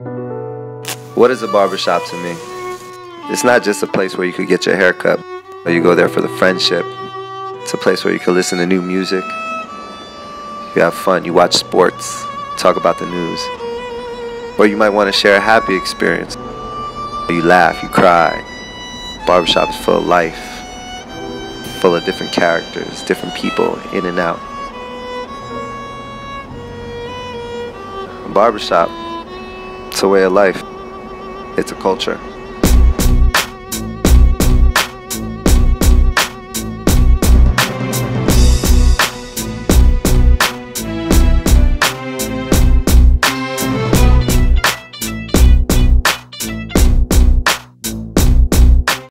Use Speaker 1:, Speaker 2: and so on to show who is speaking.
Speaker 1: What is a barbershop to me? It's not just a place where you could get your hair cut, or you go there for the friendship. It's a place where you can listen to new music. You have fun, you watch sports, talk about the news. Or you might want to share a happy experience. You laugh, you cry. Barbershop is full of life, full of different characters, different people in and out. A barbershop, it's a way of life. It's a culture.